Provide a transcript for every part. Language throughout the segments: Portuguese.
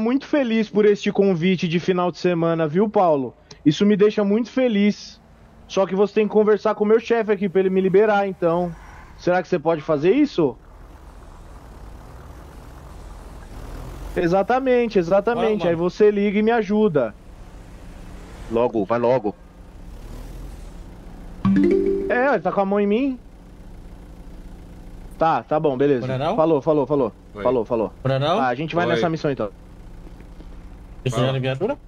muito feliz por este convite de final de semana, viu, Paulo? Isso me deixa muito feliz. Só que você tem que conversar com o meu chefe aqui pra ele me liberar, então. Será que você pode fazer isso? Exatamente, exatamente. Aí você liga e me ajuda. Logo, vai logo. É, ele tá com a mão em mim. Tá, tá bom, beleza. Brunão? Falou, falou, falou. Oi. Falou, falou. Brunão, Tá, a gente vai Oi. nessa missão então. Precisa de viatura?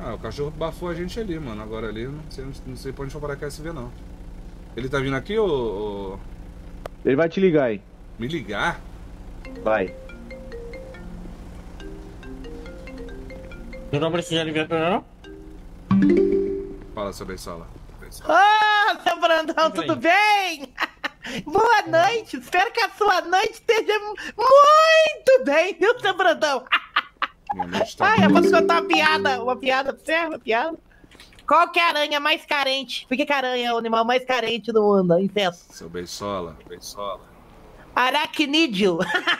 Ah, o cachorro bafou a gente ali, mano. Agora ali, não sei, não sei pra onde foi parar com a SV, não. Ele tá vindo aqui ou, Ele vai te ligar aí. me ligar? Vai. Tu não precisa de viatura, não? Fala, seu Beisola. Ah, seu Brandão, tudo bem? Boa noite, espero que a sua noite esteja muito bem, viu, seu Brandão? Minha noite tá Ai, eu posso contar uma piada, uma piada pra você, uma piada? Qual que é a aranha mais carente? Por que, que a aranha é o animal mais carente do mundo, inseto? Seu Beisola. Beisola. Aracnídeo.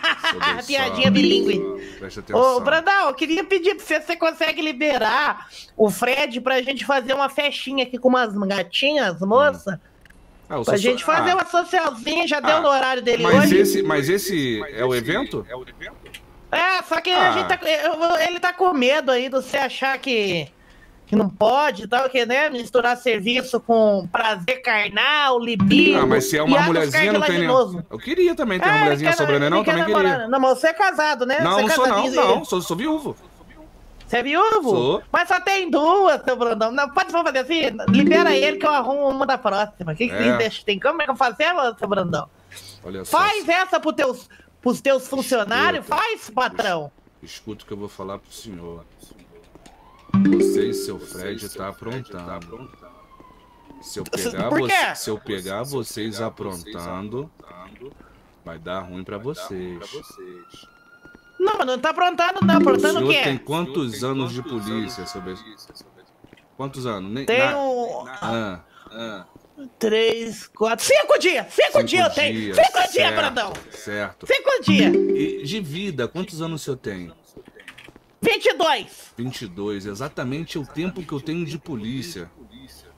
Piadinha bilíngue. Presta atenção. Ô, Brandão, eu queria pedir pra você se você consegue liberar o Fred pra gente fazer uma festinha aqui com umas gatinhas, moça. Ah, Pra gente fazer ah, uma socialzinha, já deu Ah, no horário dele Mas hoje. esse, mas esse é o evento? É, só que Ah. a gente tá, ele tá com medo aí de você achar que, que não pode e tal, que, né, misturar serviço com prazer carnal, libido. Ah, mas se é uma mulherzinha, não tem nenhum. Eu queria também ter É, uma mulherzinha quer- sobrando, não? ele quer Também namorar. queria. Não, mas você é casado, né? Não, você não é sou não, casadinho, não. Sou, sou viúvo. Você é viúvo? Sou. Mas só tem duas, seu Brandão. Não, pode fazer assim? Libera ele que eu arrumo uma da próxima. O que, que É. deixa? Tem como é que eu fazer, seu Brandão? Olha só. Faz essa pros teus, pros teus funcionários, Escuta. faz, patrão. Escuta o que eu vou falar pro senhor. Você e seu Fred tá aprontando. Se eu pegar, se eu pegar vocês aprontando, vai dar ruim pra vocês. Não, mas não tá aprontando, não. O Aprontando o senhor quê? tem quantos anos de polícia, seu Be... Quantos anos? Nem, Tem na- um. Ah, ah, Três, quatro. Cinco dias! Cinco, cinco dias eu tenho! dias, Cinco dias, certo, Brandão! Certo. Cinco dias! E de vida, quantos anos o senhor tem? 22! 22, exatamente o tempo que eu tenho de polícia,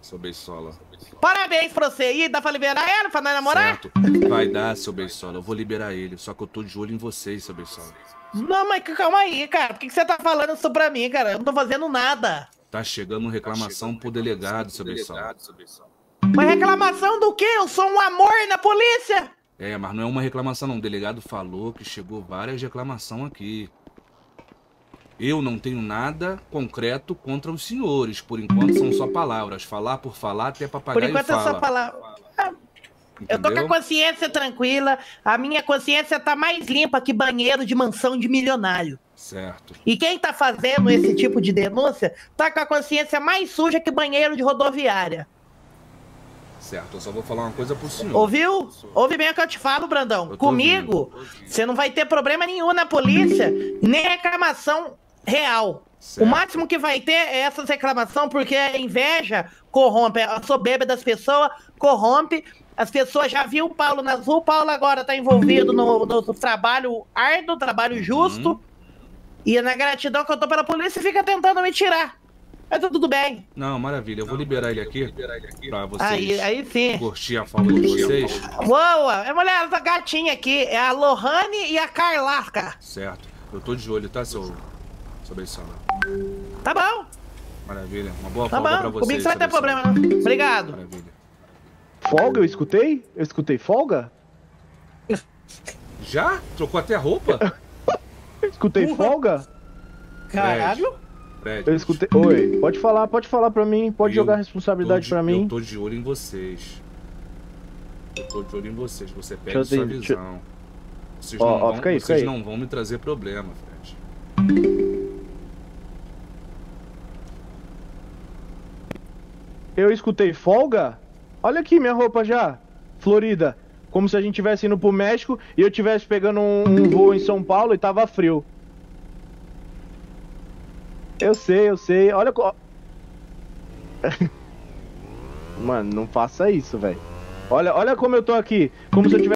seu Beisola. Parabéns pra você aí, dá pra liberar ela pra nós namorar? Certo. Vai dar, seu Beisola. Eu vou liberar ele. Só que eu tô de olho em vocês, seu Beisola. Não, mas calma aí, cara. Por que, que você tá falando isso pra mim, cara? Eu não tô fazendo nada. Tá chegando reclamação pro delegado, seu Beisola. Mas reclamação do quê? Eu sou um amor na polícia! É, mas não é uma reclamação, não. O delegado falou que chegou várias reclamações aqui. Eu não tenho nada concreto contra os senhores. Por enquanto são só palavras. Falar por falar, até Por papagaio enquanto é fala. só palavra. Eu tô com a consciência tranquila. A minha consciência tá mais limpa que banheiro de mansão de milionário. Certo. E quem tá fazendo esse tipo de denúncia tá com a consciência mais suja que banheiro de rodoviária. Certo. Eu só vou falar uma coisa pro senhor. Ouviu? Ouve bem o que eu te falo, Brandão. Comigo, você não vai ter problema nenhum na polícia, nem reclamação real. Certo. O máximo que vai ter é essas reclamações, porque a inveja corrompe, a soberba das pessoas corrompe. As pessoas já viu o Paulo nas ruas, o Paulo agora tá envolvido no, no trabalho árduo, trabalho justo. Uhum. E é na gratidão que eu tô pela polícia fica tentando me tirar. Mas tá tudo bem. Não, maravilha. Eu vou liberar ele aqui pra vocês Aí, aí sim. curtir a folga de vocês. Boa! É mulher, essa gatinha aqui é a Lohane e a Carlasca. Certo. Eu tô de olho, tá, seu, seu Beisola? Tá bom, Maravilha. Uma boa tá folga pra bom. vocês. Comigo você vai ter problema, não. Obrigado. Maravilha. Folga, eu escutei? Eu escutei folga? Já? Trocou até a roupa? Eu escutei Porra. folga? Caralho. Fred. Eu escutei. Oi, pode falar, pode falar pra mim, pode eu jogar a responsabilidade de- pra mim. Eu tô de olho em vocês. Eu tô de olho em vocês. Você eu sua deixa visão. Vocês, Ó, não, ó, vão, fica aí, vocês não vão me trazer problema, Fred. Eu escutei folga? Olha aqui minha roupa já. Florida. Como se a gente tivesse indo pro México e eu tivesse pegando um, um voo em São Paulo e tava frio. Eu sei, eu sei. Olha. co- Mano, não faça isso, velho. Olha, olha como eu tô aqui. Como se eu tivesse.